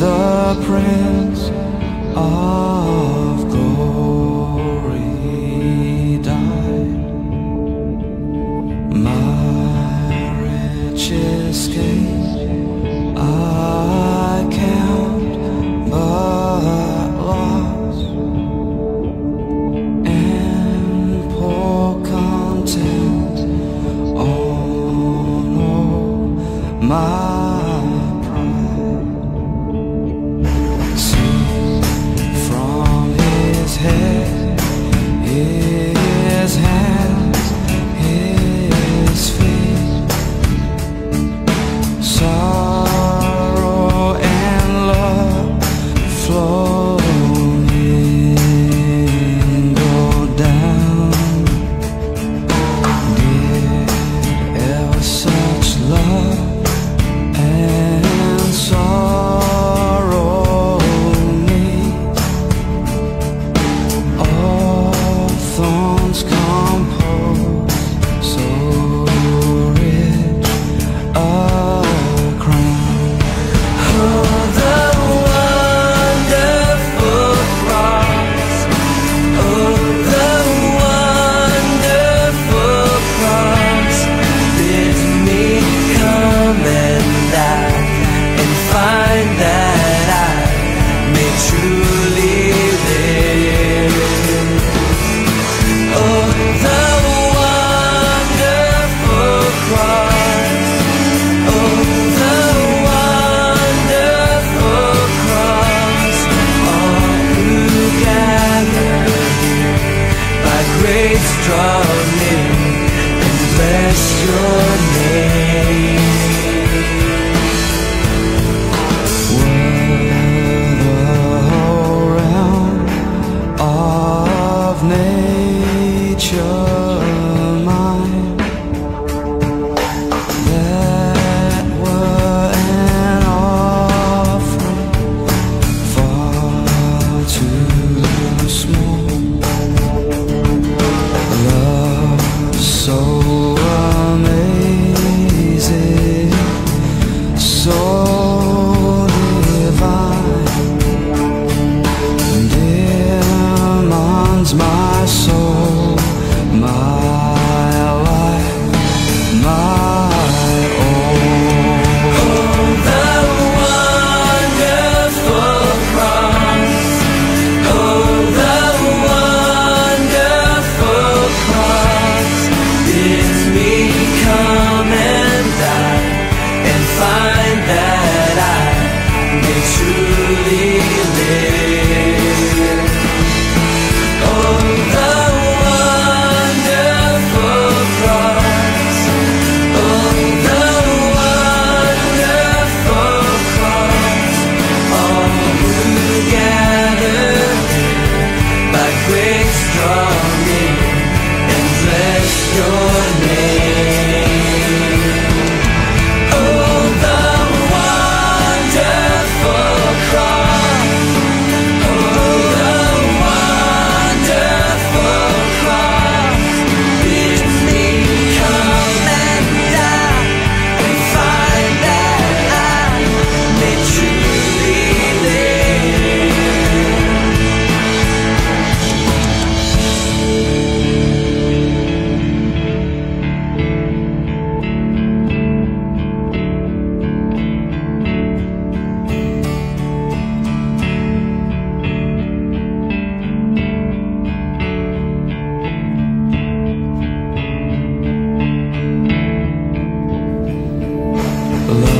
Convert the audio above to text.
the Prince of Glory died. My riches escape I count but loss and pour content on all my. 我没 alone.